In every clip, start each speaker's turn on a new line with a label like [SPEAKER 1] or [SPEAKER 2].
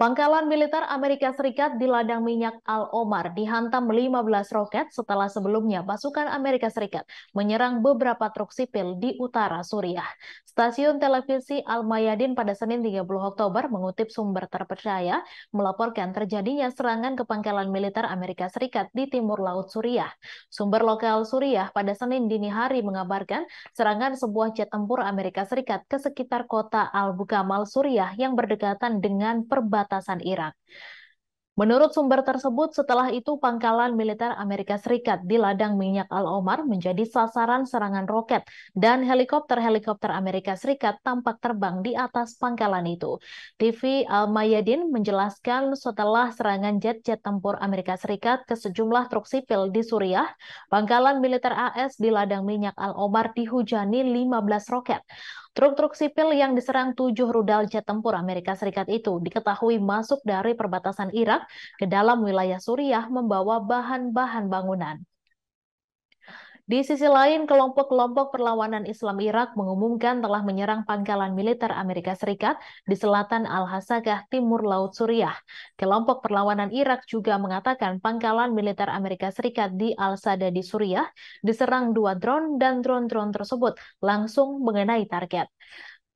[SPEAKER 1] Pangkalan militer Amerika Serikat di ladang minyak Al-Omar dihantam 15 roket setelah sebelumnya pasukan Amerika Serikat menyerang beberapa truk sipil di utara Suriah. Stasiun televisi Al-Mayadin pada Senin 30 Oktober mengutip sumber terpercaya melaporkan terjadinya serangan ke pangkalan militer Amerika Serikat di timur laut Suriah. Sumber lokal Suriah pada Senin dini hari mengabarkan serangan sebuah jet tempur Amerika Serikat ke sekitar kota Al-Bukamal Suriah yang berdekatan dengan perbatasan perbatasan Irak. Menurut sumber tersebut, setelah itu pangkalan militer Amerika Serikat di ladang minyak Al-Omar menjadi sasaran serangan roket dan helikopter-helikopter Amerika Serikat tampak terbang di atas pangkalan itu. TV Al-Mayadin menjelaskan setelah serangan jet-jet tempur Amerika Serikat ke sejumlah truk sipil di Suriah, pangkalan militer AS di ladang minyak Al-Omar dihujani 15 roket. Truk-truk sipil yang diserang tujuh rudal jet tempur Amerika Serikat itu diketahui masuk dari perbatasan Irak ke dalam wilayah Suriah membawa bahan-bahan bangunan. Di sisi lain, kelompok-kelompok perlawanan Islam Irak mengumumkan telah menyerang pangkalan militer Amerika Serikat di selatan Al-Hasakah, timur Laut Suriah. Kelompok perlawanan Irak juga mengatakan pangkalan militer Amerika Serikat di Al-Sada di Suriah diserang dua drone dan drone-drone tersebut langsung mengenai target.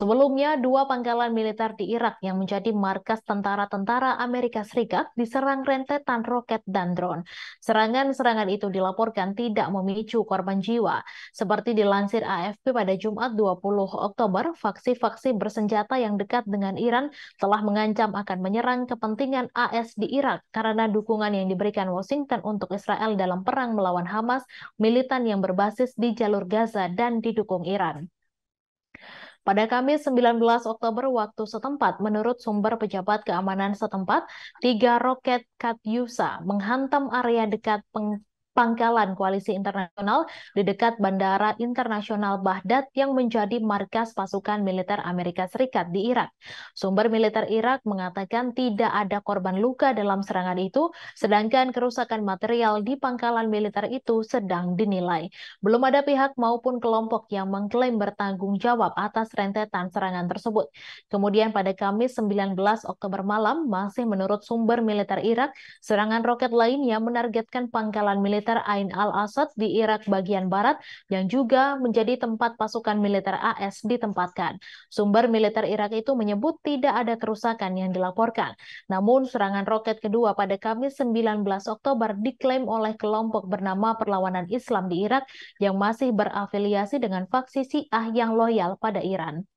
[SPEAKER 1] Sebelumnya, dua pangkalan militer di Irak yang menjadi markas tentara-tentara Amerika Serikat diserang rentetan roket dan drone. Serangan-serangan itu dilaporkan tidak memicu korban jiwa. Seperti dilansir AFP pada Jumat 20 Oktober, faksi-faksi bersenjata yang dekat dengan Iran telah mengancam akan menyerang kepentingan AS di Irak karena dukungan yang diberikan Washington untuk Israel dalam perang melawan Hamas, militan yang berbasis di jalur Gaza dan didukung Iran. Pada Kamis 19 Oktober waktu setempat, menurut sumber pejabat keamanan setempat, tiga roket Katyusha menghantam area dekat peng pangkalan koalisi internasional di dekat Bandara Internasional Baghdad yang menjadi markas pasukan militer Amerika Serikat di Irak. Sumber militer Irak mengatakan tidak ada korban luka dalam serangan itu, sedangkan kerusakan material di pangkalan militer itu sedang dinilai. Belum ada pihak maupun kelompok yang mengklaim bertanggung jawab atas rentetan serangan tersebut. Kemudian pada Kamis 19 Oktober malam, masih menurut sumber militer Irak, serangan roket lainnya menargetkan pangkalan militer militer Ain al-Assad di Irak bagian barat yang juga menjadi tempat pasukan militer AS ditempatkan. Sumber militer Irak itu menyebut tidak ada kerusakan yang dilaporkan. Namun serangan roket kedua pada Kamis 19 Oktober diklaim oleh kelompok bernama Perlawanan Islam di Irak yang masih berafiliasi dengan faksi Syiah yang loyal pada Iran.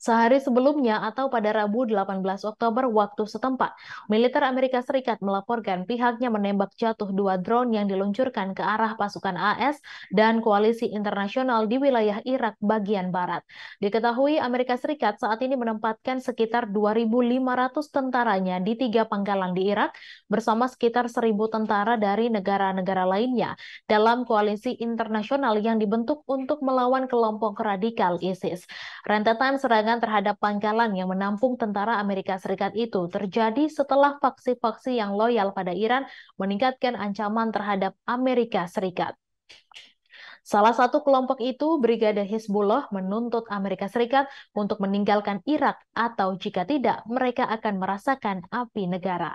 [SPEAKER 1] Sehari sebelumnya atau pada Rabu 18 Oktober waktu setempat, militer Amerika Serikat melaporkan pihaknya menembak jatuh dua drone yang diluncurkan ke arah pasukan AS dan koalisi internasional di wilayah Irak bagian barat. Diketahui Amerika Serikat saat ini menempatkan sekitar 2.500 tentaranya di tiga pangkalan di Irak bersama sekitar 1.000 tentara dari negara-negara lainnya dalam koalisi internasional yang dibentuk untuk melawan kelompok radikal ISIS. Rentetan serangan serangan terhadap pangkalan yang menampung tentara Amerika Serikat itu terjadi setelah faksi-faksi yang loyal pada Iran meningkatkan ancaman terhadap Amerika Serikat. Salah satu kelompok itu, Brigade Hizbullah, menuntut Amerika Serikat untuk meninggalkan Irak atau jika tidak, mereka akan merasakan api negara.